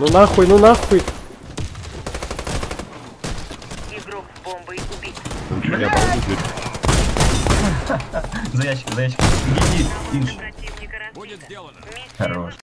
Ну нахуй, ну нахуй. Игрок с бомбой убит. Я балдею. За ящик, за ящик. Иди, Инш. Будет сделано. Хорош.